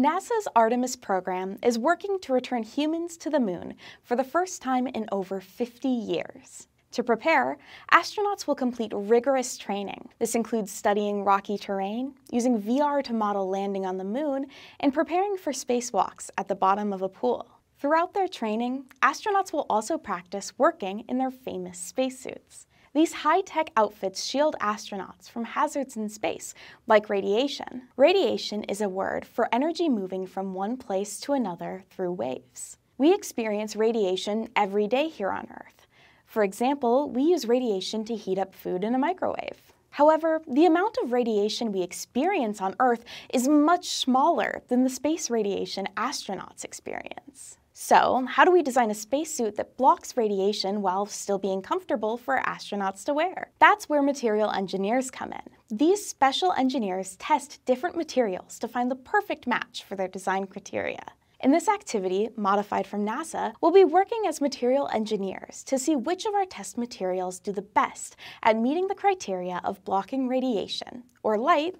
NASA's Artemis program is working to return humans to the moon for the first time in over 50 years. To prepare, astronauts will complete rigorous training. This includes studying rocky terrain, using VR to model landing on the moon, and preparing for spacewalks at the bottom of a pool. Throughout their training, astronauts will also practice working in their famous spacesuits. These high-tech outfits shield astronauts from hazards in space, like radiation. Radiation is a word for energy moving from one place to another through waves. We experience radiation every day here on Earth. For example, we use radiation to heat up food in a microwave. However, the amount of radiation we experience on Earth is much smaller than the space radiation astronauts experience. So, how do we design a spacesuit that blocks radiation while still being comfortable for astronauts to wear? That's where material engineers come in. These special engineers test different materials to find the perfect match for their design criteria. In this activity, modified from NASA, we'll be working as material engineers to see which of our test materials do the best at meeting the criteria of blocking radiation, or light,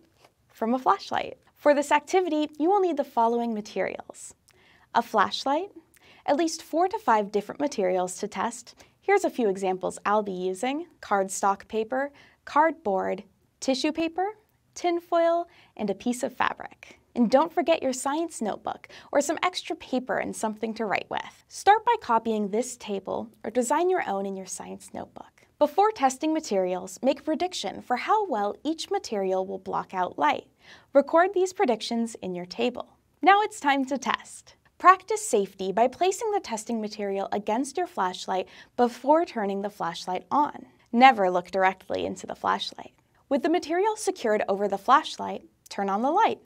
from a flashlight. For this activity, you will need the following materials. A flashlight, at least four to five different materials to test. Here's a few examples I'll be using. Cardstock paper, cardboard, tissue paper, tinfoil, and a piece of fabric. And don't forget your science notebook or some extra paper and something to write with. Start by copying this table or design your own in your science notebook. Before testing materials, make a prediction for how well each material will block out light. Record these predictions in your table. Now it's time to test. Practice safety by placing the testing material against your flashlight before turning the flashlight on. Never look directly into the flashlight. With the material secured over the flashlight, turn on the light.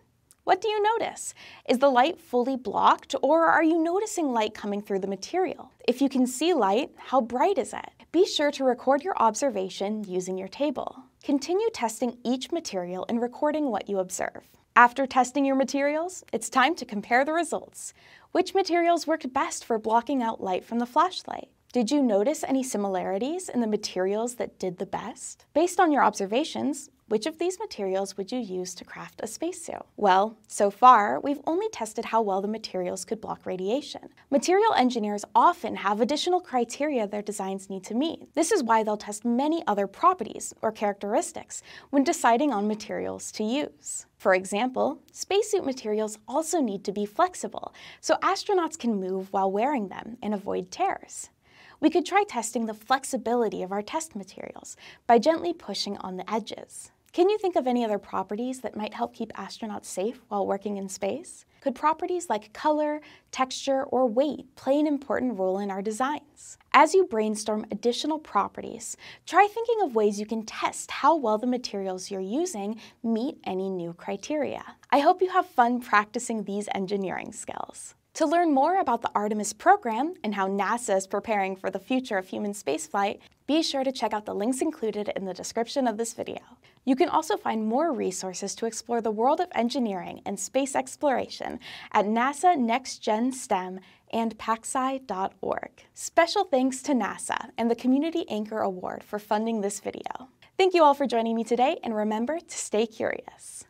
What do you notice? Is the light fully blocked or are you noticing light coming through the material? If you can see light, how bright is it? Be sure to record your observation using your table. Continue testing each material and recording what you observe. After testing your materials, it's time to compare the results. Which materials worked best for blocking out light from the flashlight? Did you notice any similarities in the materials that did the best? Based on your observations, which of these materials would you use to craft a spacesuit? Well, so far, we've only tested how well the materials could block radiation. Material engineers often have additional criteria their designs need to meet. This is why they'll test many other properties or characteristics when deciding on materials to use. For example, spacesuit materials also need to be flexible, so astronauts can move while wearing them and avoid tears. We could try testing the flexibility of our test materials by gently pushing on the edges. Can you think of any other properties that might help keep astronauts safe while working in space? Could properties like color, texture, or weight play an important role in our designs? As you brainstorm additional properties, try thinking of ways you can test how well the materials you're using meet any new criteria. I hope you have fun practicing these engineering skills. To learn more about the Artemis program and how NASA is preparing for the future of human spaceflight, be sure to check out the links included in the description of this video. You can also find more resources to explore the world of engineering and space exploration at NASA Next Gen STEM and pacsci.org. Special thanks to NASA and the Community Anchor Award for funding this video. Thank you all for joining me today, and remember to stay curious.